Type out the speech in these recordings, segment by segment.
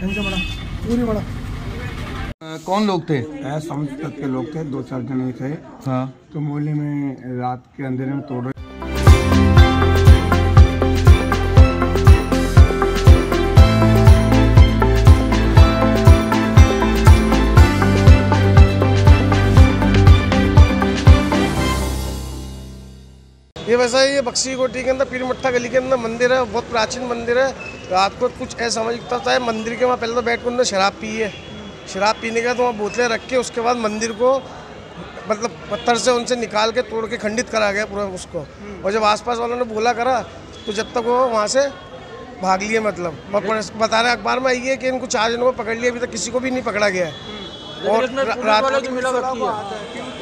पूरी बड़ा कौन लोग थे? समझ तक के लोग थे दो चार जने थे। हाँ। तो मोहल्ले में रात के अंधेरे में तोड़ रहे ये वैसा ही ये बक्सी कोठी के अंदर पीर मट्ठा गली के अंदर मंदिर है, बहुत प्राचीन मंदिर है। रात को कुछ असामाजिकता होता है मंदिर के वहाँ पहले तो बैठ कर शराब पी है। शराब पीने के बाद वहाँ बोतलें रख के उसके बाद मंदिर को मतलब पत्थर से उनसे निकाल के तोड़ के खंडित करा गया पूरा उसको। और जब आसपास वालों ने बोला करा तो जब तक वो वहाँ से भाग लिए मतलब। बता रहे अखबार में आई है कि इनको चार जनों को पकड़ लिया, अभी तक किसी को भी नहीं पकड़ा गया है। और रात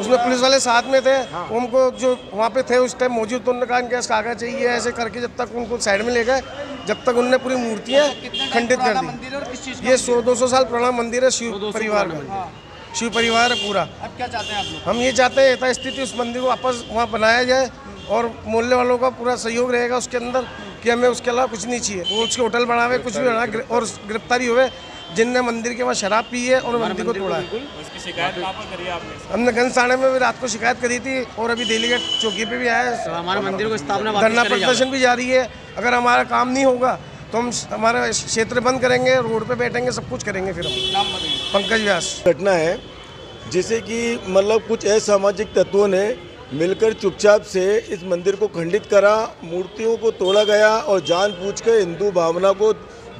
उसमें पुलिस वाले साथ में थे उनको जो वहाँ पे थे उस टाइम मौजूद तो उन्होंने कहा इनके कागज़ चाहिए ऐसे करके जब तक उनको साइड में ले गए जब तक उन्होंने पूरी मूर्तियाँ खंडित कर दी। ये सौ दो सौ साल पुराना मंदिर है शिव परिवार का। शिव परिवार है पूरा। अब क्या चाहते हैं आप लोग? हम ये चाहते हैं यथास्थिति उस मंदिर को वापस वहाँ बनाया जाए और मोहल्ले वालों का पूरा सहयोग रहेगा उसके अंदर कि हमें उसके अलावा कुछ नहीं चाहिए। वो उसके होटल बनावे कुछ भी बना और गिरफ्तारी हुए जिनने मंदिर के वहाँ शराब पी है और मंदिर को तोड़ा है। हमने गंज थाने में भी रात को शिकायत करी थी और अभी दिल्ली गेट चौकी पे भी आया है। हमारे मंदिर को स्थापना धरना प्रदर्शन भी जारी है। अगर हमारा काम नहीं होगा तो हम हमारा क्षेत्र बंद करेंगे रोड पे बैठेंगे सब कुछ करेंगे फिर हम। पंकज व्यास। घटना है जिसे कि मतलब कुछ असामाजिक तत्वों ने मिलकर चुपचाप से इस मंदिर को खंडित करा मूर्तियों को तोड़ा गया और जानबूझकर हिंदू भावना को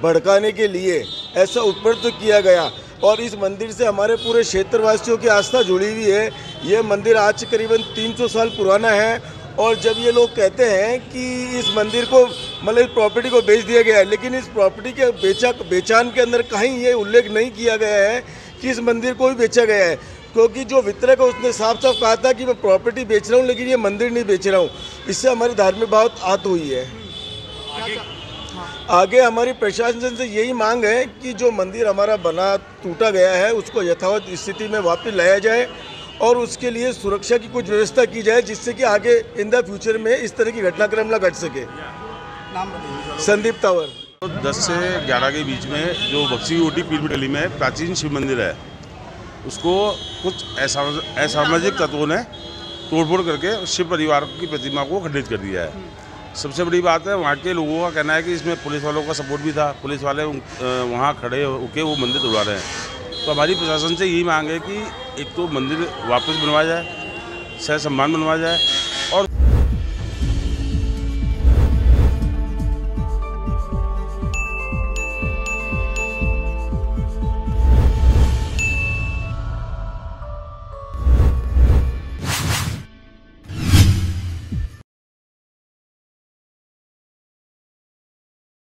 भड़काने के लिए ऐसा उत्पन्न तो किया गया। और इस मंदिर से हमारे पूरे क्षेत्रवासियों की आस्था जुड़ी हुई है। ये मंदिर आज करीबन 300 साल पुराना है। और जब ये लोग कहते हैं कि इस मंदिर को मतलब इस प्रॉपर्टी को बेच दिया गया है, लेकिन इस प्रॉपर्टी के बेचा, बेचान के अंदर कहीं ये उल्लेख नहीं किया गया है कि इस मंदिर को भी बेचा गया है। क्योंकि जो वितरक है, उसने साफ़ साफ़ कहा था कि मैं प्रॉपर्टी बेच रहा हूँ, लेकिन ये मंदिर नहीं बेच रहा हूँ। इससे हमारी धार्मिक भाव आत हुई है। आगे हमारी प्रशासन से यही मांग है कि जो मंदिर हमारा बना टूटा गया है उसको यथावत स्थिति में वापस लाया जाए और उसके लिए सुरक्षा की कुछ व्यवस्था की जाए जिससे कि आगे इन द फ्यूचर में इस तरह की घटनाक्रम न घट सके। संदीप तावर। तो 10 से 11 के बीच में जो बक्सी ओटी पीर गली में प्राचीन शिव मंदिर है उसको कुछ असामाजिक तत्वों ने तोड़फोड़ करके शिव परिवार की प्रतिमा को खंडित कर दिया है। सबसे बड़ी बात है, वहाँ के लोगों का कहना है कि इसमें पुलिस वालों का सपोर्ट भी था। पुलिस वाले वहाँ खड़े होके वो मंदिर तोड़ा रहे हैं। तो हमारी प्रशासन से यही मांग है कि एक तो मंदिर वापस बनवाया जाए सह सम्मान बनवाया जाए